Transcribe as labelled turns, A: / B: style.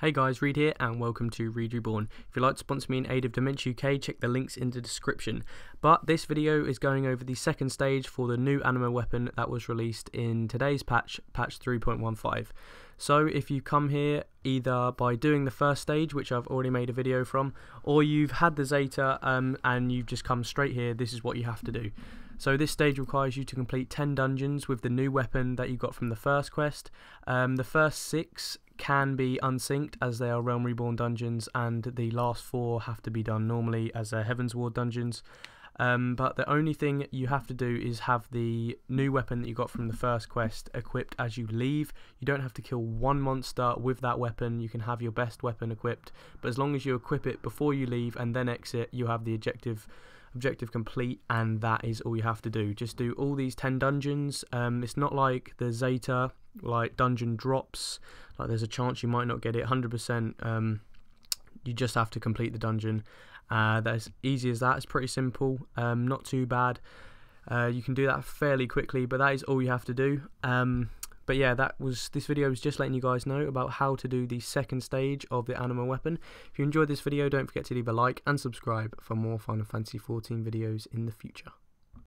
A: Hey guys, Read here and welcome to Read Reborn. If you'd like to sponsor me in aid of Dementia UK, check the links in the description. But this video is going over the second stage for the new Anima weapon that was released in today's patch, patch 3.15. So if you come here either by doing the first stage, which I've already made a video from, or you've had the Zeta um, and you've just come straight here, this is what you have to do. So this stage requires you to complete 10 dungeons with the new weapon that you got from the first quest. Um, the first 6 can be unsynced as they are Realm Reborn dungeons and the last 4 have to be done normally as a heaven's Heavensward dungeons. Um, but the only thing you have to do is have the new weapon that you got from the first quest equipped as you leave. You don't have to kill one monster with that weapon. You can have your best weapon equipped, but as long as you equip it before you leave and then exit, you have the objective objective complete and that is all you have to do just do all these 10 dungeons um, it's not like the zeta like dungeon drops like there's a chance you might not get it 100% um, you just have to complete the dungeon uh, that's easy as that it's pretty simple um, not too bad uh, you can do that fairly quickly but that is all you have to do um, but yeah, that was this video was just letting you guys know about how to do the second stage of the Anima weapon. If you enjoyed this video, don't forget to leave a like and subscribe for more Final Fantasy XIV videos in the future.